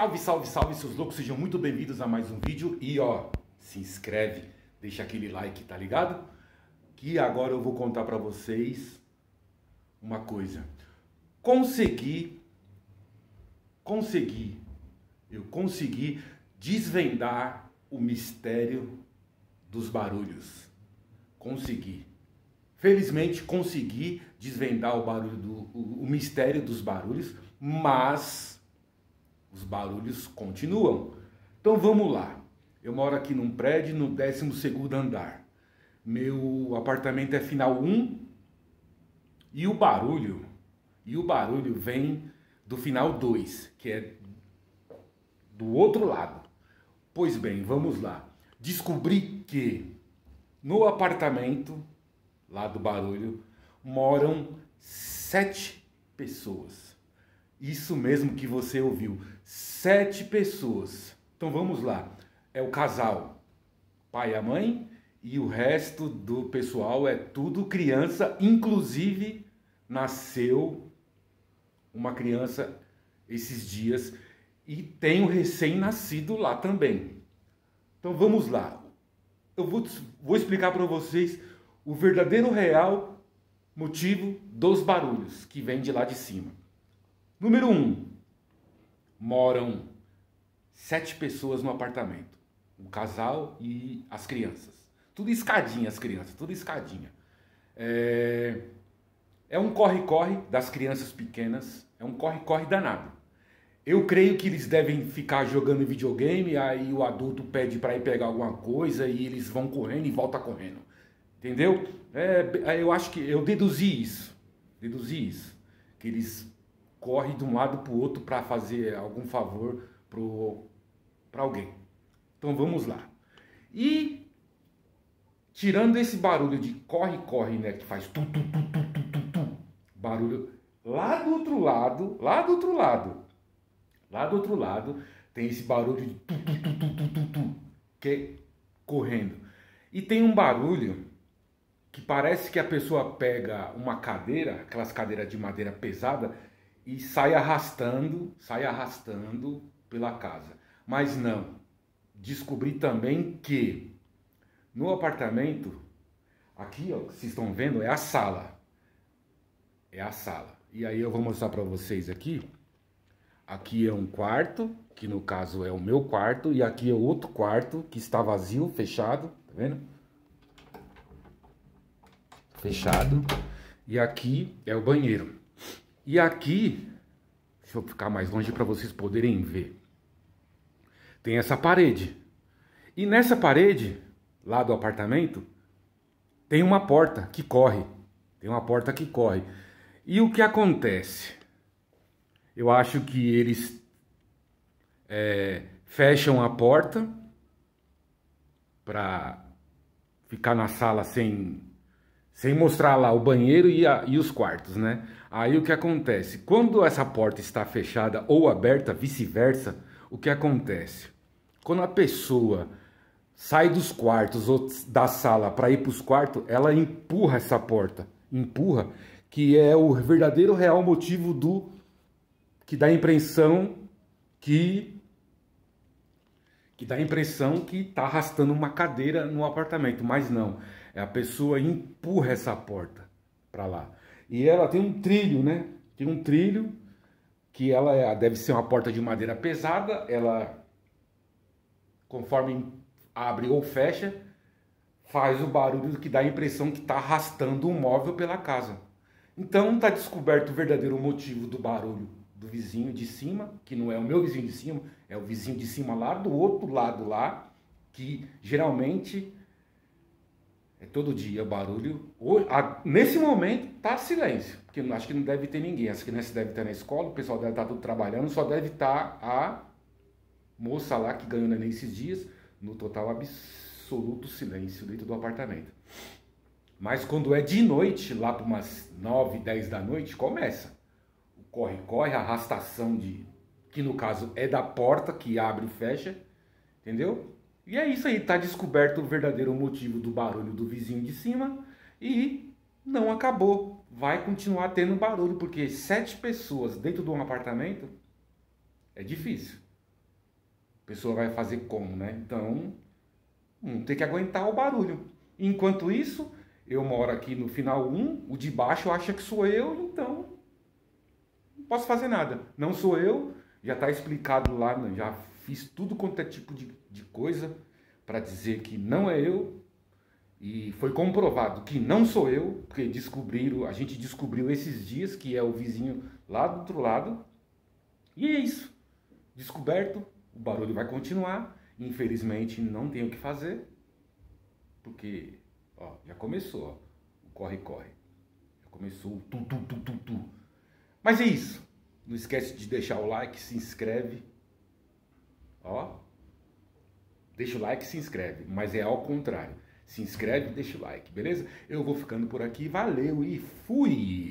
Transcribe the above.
Salve, salve, salve, seus loucos, sejam muito bem-vindos a mais um vídeo e ó, se inscreve, deixa aquele like, tá ligado? Que agora eu vou contar pra vocês uma coisa. Consegui, consegui, eu consegui desvendar o mistério dos barulhos. Consegui. Felizmente consegui desvendar o barulho do o, o mistério dos barulhos, mas os barulhos continuam. Então vamos lá. Eu moro aqui num prédio no 12 andar. Meu apartamento é final 1 e o barulho e o barulho vem do final 2, que é do outro lado. Pois bem, vamos lá. Descobri que no apartamento lá do barulho moram sete pessoas. Isso mesmo que você ouviu. Sete pessoas. Então vamos lá. É o casal, pai e a mãe, e o resto do pessoal é tudo criança, inclusive nasceu uma criança esses dias e tem um recém-nascido lá também. Então vamos lá. Eu vou, vou explicar para vocês o verdadeiro real motivo dos barulhos que vem de lá de cima. Número um, moram sete pessoas no apartamento. Um casal e as crianças. Tudo escadinha as crianças, tudo escadinha. É, é um corre-corre das crianças pequenas, é um corre-corre danado. Eu creio que eles devem ficar jogando videogame, aí o adulto pede para ir pegar alguma coisa e eles vão correndo e volta correndo. Entendeu? É, eu acho que eu deduzi isso. Deduzi isso. Que eles corre de um lado para o outro para fazer algum favor para alguém. Então vamos lá. E tirando esse barulho de corre, corre, né, que faz tu, tu, tu, tu, tu, tu, tu, barulho lá do outro lado, lá do outro lado, lá do outro lado tem esse barulho de tu, tu, tu, tu, tu, tu, tu que é correndo. E tem um barulho que parece que a pessoa pega uma cadeira, aquelas cadeiras de madeira pesada, e sai arrastando, sai arrastando pela casa. Mas não. Descobri também que no apartamento, aqui, ó, vocês estão vendo, é a sala. É a sala. E aí eu vou mostrar para vocês aqui. Aqui é um quarto, que no caso é o meu quarto, e aqui é outro quarto que está vazio, fechado, tá vendo? Fechado. E aqui é o banheiro. E aqui, deixa eu ficar mais longe para vocês poderem ver. Tem essa parede. E nessa parede, lá do apartamento, tem uma porta que corre. Tem uma porta que corre. E o que acontece? Eu acho que eles é, fecham a porta para ficar na sala sem sem mostrar lá o banheiro e, a, e os quartos, né? Aí o que acontece? Quando essa porta está fechada ou aberta, vice-versa, o que acontece? Quando a pessoa sai dos quartos ou da sala para ir para os quartos, ela empurra essa porta, empurra, que é o verdadeiro real motivo do que dá a impressão que que dá a impressão que está arrastando uma cadeira no apartamento, mas não. É a pessoa empurra essa porta para lá. E ela tem um trilho, né? Tem um trilho que ela é, deve ser uma porta de madeira pesada, ela conforme abre ou fecha, faz o barulho que dá a impressão que está arrastando um móvel pela casa. Então está descoberto o verdadeiro motivo do barulho do vizinho de cima, que não é o meu vizinho de cima, é o vizinho de cima lá do outro lado lá, que geralmente é todo dia barulho. Nesse momento tá silêncio, porque acho que não deve ter ninguém. As crianças devem estar na escola, o pessoal deve estar tudo trabalhando, só deve estar a moça lá que ganhou neném esses dias, no total absoluto silêncio dentro do apartamento. Mas quando é de noite, lá para umas 9, 10 da noite, começa. O corre-corre, a arrastação de. Que no caso é da porta que abre e fecha, entendeu? E é isso aí, está descoberto o verdadeiro motivo do barulho do vizinho de cima e não acabou. Vai continuar tendo barulho, porque sete pessoas dentro de um apartamento é difícil. A pessoa vai fazer como, né? Então, hum, tem que aguentar o barulho. Enquanto isso, eu moro aqui no final 1, o de baixo acha que sou eu, então não posso fazer nada. Não sou eu, já está explicado lá, já fiz tudo quanto é tipo de, de coisa para dizer que não é eu. E foi comprovado que não sou eu, porque descobriram, a gente descobriu esses dias que é o vizinho lá do outro lado. E é isso. Descoberto, o barulho vai continuar. Infelizmente não tem o que fazer, porque ó, já começou, ó, o corre-corre. Já começou o tu, tu, tu, tu, tu. Mas é isso. Não esquece de deixar o like, se inscreve. Ó. Deixa o like e se inscreve. Mas é ao contrário. Se inscreve e deixa o like, beleza? Eu vou ficando por aqui. Valeu e fui!